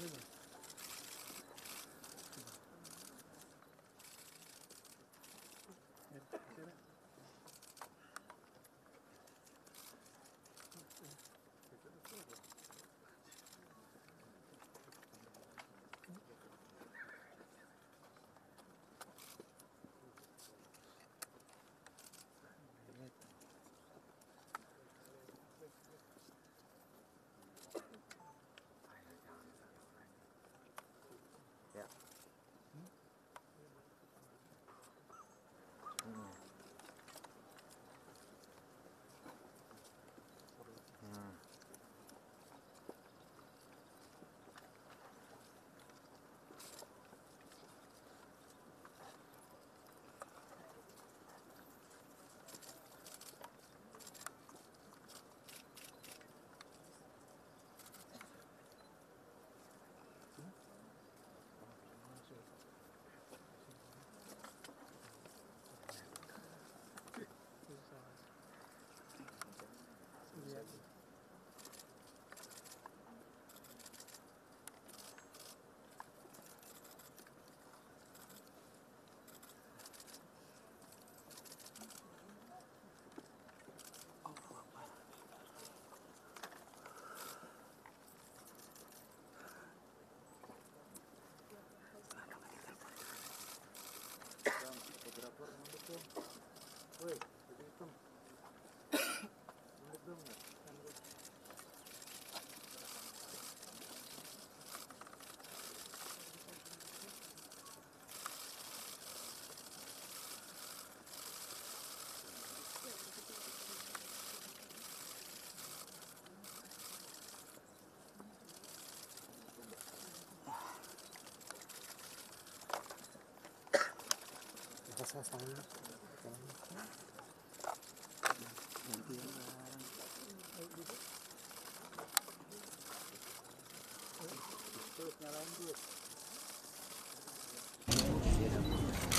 Absolutely.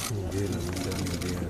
Minggir, minggir, minggir.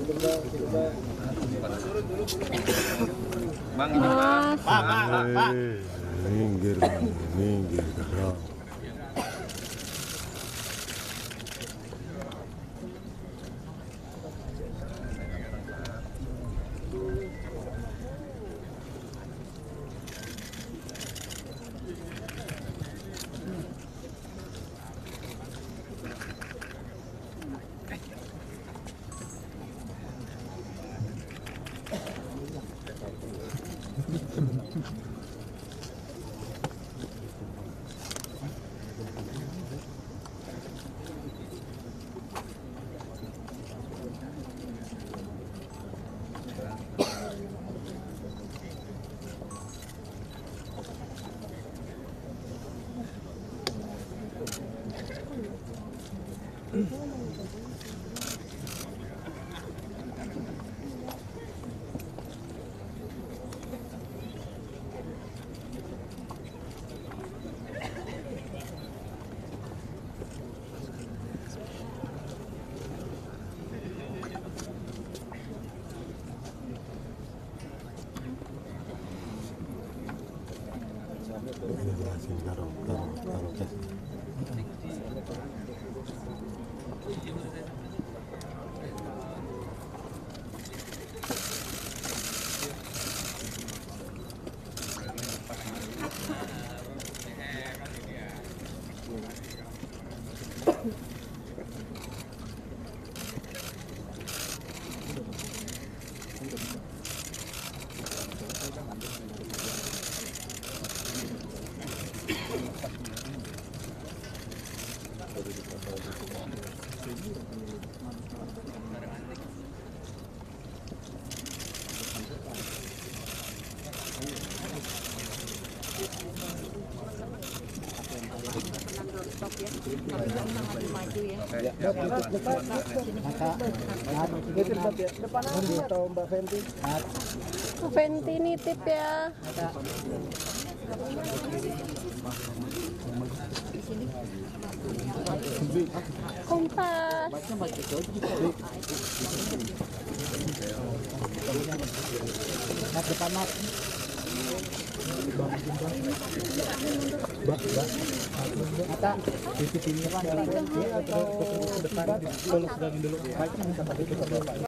Pak, Pak, Pak, Pak. Eh, Minggir, minggir, Mm-hmm. maju ya. Depan depan atau Mbak Fenty? Nitip ya. Kompas. Bapak, Bapak, mata di sini atau depan, tolong sedangin dulu. Baik, kita